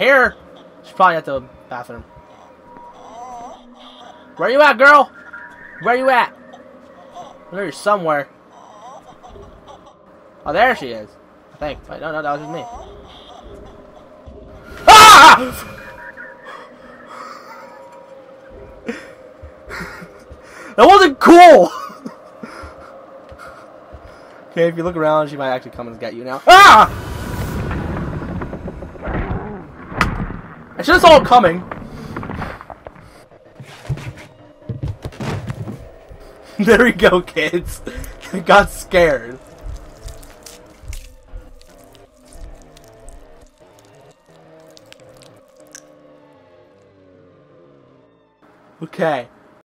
Here! She's probably at the bathroom. Where you at, girl? Where you at? I know you're somewhere. Oh, there she is. I think. Wait, no, no, that was just me. Ah! that wasn't cool! okay, if you look around, she might actually come and get you now. Ah! I should have saw it coming. there we go, kids. Got scared. Okay.